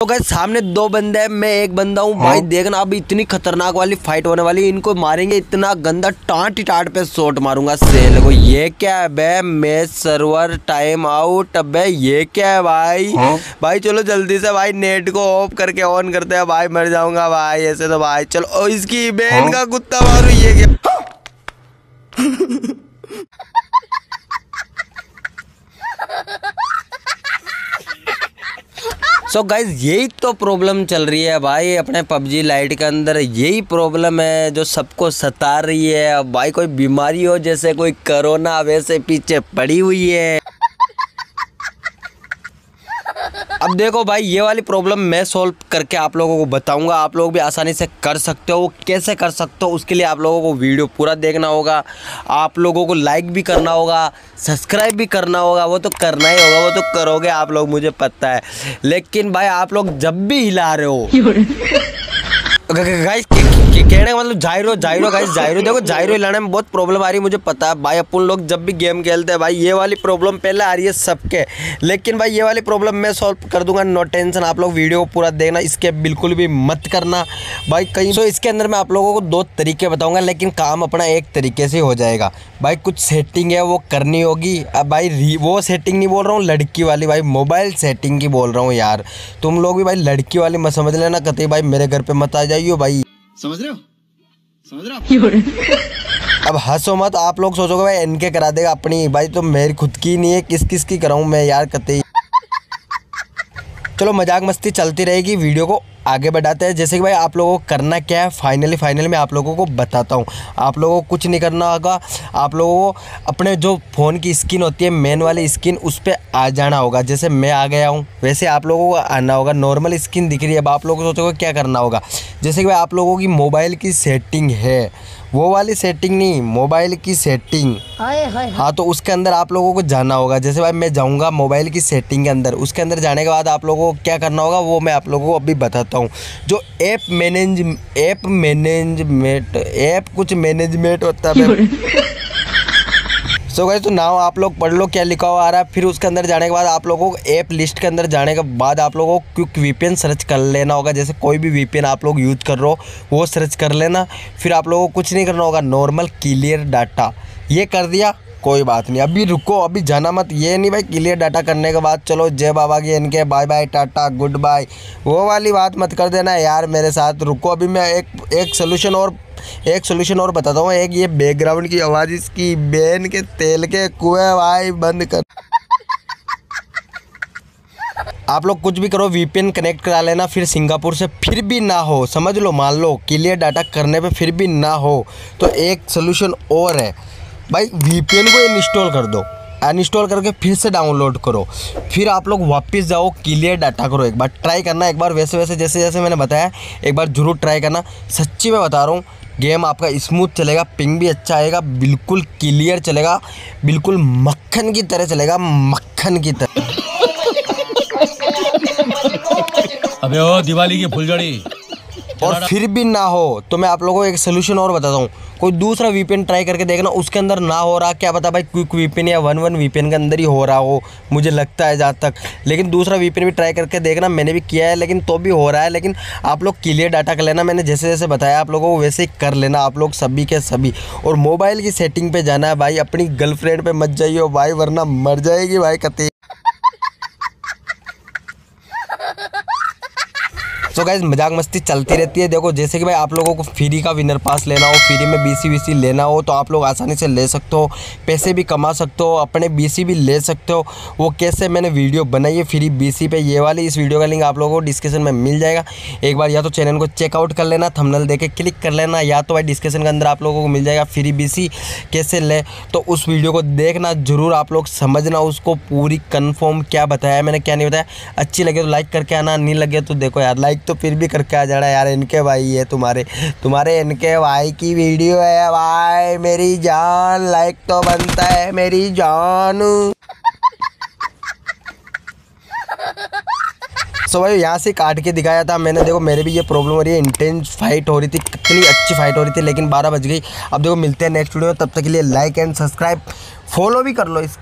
तो गए सामने दो बंदे हैं मैं एक बंदा हूँ। भाई देखना अभी इतनी खतरनाक वाली फाइट होने वाली इनको मारेंगे इतना गंदा टाट टाट पे शॉट मारूँगा। सेल को ये क्या है बे? मैच सर्वर टाइम आउट अबे ये क्या है भाई? हाँ? भाई चलो जल्दी से भाई नेट को ऑफ़ करके ऑन करते हैं। भाई मर जाऊँगा भाई ऐसे तो भाई चलो इसकी बहन हाँ? का कुत्ता मारू ये क्या? सो so गाइज़ यही तो प्रॉब्लम चल रही है भाई, अपने पबजी लाइट के अंदर। यही प्रॉब्लम है जो सबको सता रही है। भाई, कोई बीमारी हो जैसे कोई कोरोना वैसे पीछे पड़ी हुई है। अब देखो भाई ये वाली प्रॉब्लम मैं सॉल्व करके आप लोगों को बताऊँगा। आप लोग भी आसानी से कर सकते हो। कैसे कर सकते हो उसके लिए आप लोगों को वीडियो पूरा देखना होगा। आप लोगों को लाइक भी करना होगा सब्सक्राइब भी करना होगा। वो तो करना ही होगा वो तो करोगे आप लोग मुझे पता है। लेकिन भाई आप लोग जब भी हिला रहे हो। गाइस कहने का मतलब जायरो जायरो गाइस जायरो देखो जायरो हिलाने में बहुत प्रॉब्लम आ रही है, मुझे पता है। भाई, अपन लोग जब भी गेम खेलते हैं, भाई, ये वाली प्रॉब्लम पहले आ रही है सबके। लेकिन भाई, ये वाली प्रॉब्लम मैं सॉल्व कर दूँगा नो टेंशन आप लोग वीडियो पूरा देखना, इसके बिल्कुल भी मत करना। भाई, कहीं तो इसके अंदर मैं आप लोगों को दो तरीके बताऊँगा, लेकिन काम अपना एक तरीके से हो जाएगा। भाई, कुछ सेटिंग है, वो करनी होगी। अब भाई वो सेटिंग नहीं बोल रहा हूँ, लड़की वाली। भाई मोबाइल सेटिंग की बोल रहा हूँ, यार। तुम लोग भी भाई, लड़की वाली मत समझ लेना, कहते भाई, मेरे घर पर मत आ जाइयो, भाई। समझ रहे हो? समझ रहे हो अब हंसो मत आप लोग सोचोगे भाई इनके करा देगा अपनी। भाई तो मेरी खुद की नहीं है किस किस की कराऊं मैं यार कतई। चलो मज़ाक मस्ती चलती रहेगी वीडियो को आगे बढ़ाते हैं। जैसे कि भाई आप लोगों को करना क्या है फाइनली फाइनल मैं आप लोगों को बताता हूँ। आप लोगों को कुछ नहीं करना होगा आप लोगों को अपने जो फ़ोन की स्क्रीन होती है मेन वाली स्क्रीन उस पर आ जाना होगा। जैसे मैं आ गया हूँ वैसे आप लोगों को आना होगा। नॉर्मल स्क्रीन दिख रही है अब आप लोगों को सोचोगे क्या करना होगा। जैसे कि भाई आप लोगों की मोबाइल की सेटिंग है वो वाली सेटिंग नहीं मोबाइल की सेटिंग। हाँ तो उसके अंदर आप लोगों को जाना होगा। जैसे भाई मैं जाऊँगा मोबाइल की सेटिंग के अंदर उसके अंदर जाने के बाद आप लोगों को क्या करना होगा वो मैं आप लोगों को अभी बताता हूँ। जो app manage app management app कुछ मैनेजमेंट होता है सो गए तो नाव आप लोग पढ़ लो क्या लिखा हुआ आ रहा है, फिर उसके अंदर जाने के बाद आप लोगों को ऐप लिस्ट के अंदर जाने के बाद आप लोगों को क्विक वीपीएन सर्च कर लेना होगा। जैसे कोई भी वीपीएन आप लोग यूज़ कर रहे हो, वो सर्च कर लेना। फिर आप लोगों को कुछ नहीं करना होगा नॉर्मल क्लियर डाटा ये कर दिया। कोई बात नहीं। अभी रुको, अभी जाना मत। ये नहीं भाई क्लियर डाटा करने के बाद चलो, जय बाबा की इनके bye bye tata goodbye वो वाली बात मत कर देना यार मेरे साथ। रुको, अभी मैं एक एक सोल्यूशन और, एक सोल्यूशन और बताता हूँ। एक ये बैकग्राउंड की आवाज़, इसकी बेन के तेल के कुएँ भाई बंद कर। आप लोग कुछ भी करो वीपीएन कनेक्ट करा लेना, फिर सिंगापुर से फिर भी ना हो। समझ लो, मान लो क्लियर डाटा करने पे फिर भी ना हो। तो एक सोल्यूशन और है। भाई वीपीएन को इंस्टॉल कर दो। अनइंस्टॉल करके फिर से डाउनलोड करो। फिर आप लोग वापस जाओ क्लियर डाटा करो एक बार। ट्राई करना एक बार, वैसे वैसे, जैसे जैसे मैंने बताया, एक बार ज़रूर ट्राई करना। सच्ची मैं बता रहा हूँ गेम आपका स्मूथ चलेगा पिंग भी अच्छा आएगा, बिल्कुल क्लियर चलेगा, बिल्कुल मक्खन की तरह चलेगा, मक्खन की तरह। अबे ओ, दिवाली की फुलझड़ी। और फिर भी ना हो तो मैं आप लोगों को एक सोल्यूशन और बताता हूँ। कोई दूसरा वीपीएन ट्राई करके देखना उसके अंदर ना हो रहा क्या पता भाई क्विक वीपीएन या वन वन वीपीएन के अंदर ही हो रहा हो मुझे लगता है जहाँ तक। लेकिन दूसरा वीपीएन भी ट्राई करके देखना मैंने भी किया है लेकिन तो भी हो रहा है लेकिन आप लोग क्लियर डाटा कर लेना मैंने जैसे जैसे बताया आप लोगों को वैसे ही कर लेना आप लोग सभी के सभी। और मोबाइल की सेटिंग पर जाना है भाई अपनी गर्लफ्रेंड पर मत जाइए भाई वरना मर जाएगी भाई कते सो गाइज़ मज़ाक मस्ती चलती रहती है। देखो, जैसे कि भाई आप लोगों को फ्री का विनर पास लेना हो फ्री में बीसी वीसी लेना हो तो आप लोग आसानी से ले सकते हो, पैसे भी कमा सकते हो, अपने बीसी भी ले सकते हो। वो कैसे मैंने वीडियो बनाई है फ्री बीसी पे, ये वाली, इस वीडियो का लिंक आप लोगों को डिस्क्रिप्शन में मिल जाएगा। एक बार या तो चैनल को चेकआउट कर लेना थमनल दे क्लिक कर लेना, या तो भाई डिस्क्रिप्शन के अंदर आप लोगों को मिल जाएगा फ्री बीसी कैसे ले। तो उस वीडियो को देखना, ज़रूर आप लोग समझना, उसको पूरी कन्फर्म क्या बताया मैंने, क्या नहीं बताया। अच्छी लगे तो लाइक करके आना, नहीं लगे तो देखो यार लाइक तो फिर भी करके आ जाना यार इनके भाई है तुम्हारे तुम्हारे इनके भाई की वीडियो है भाई मेरी जान लाइक तो बनता है मेरी जान सो so भाई यहाँ से काट के दिखाया था मैंने देखो मेरे भी ये प्रॉब्लम हो रही है इंटेंस फाइट हो रही थी कितनी अच्छी फाइट हो रही थी लेकिन बारह बज गई अब देखो मिलते हैं नेक्स्ट वीडियो में तब तक के लिए लाइक एंड सब्सक्राइब फॉलो भी कर लो इस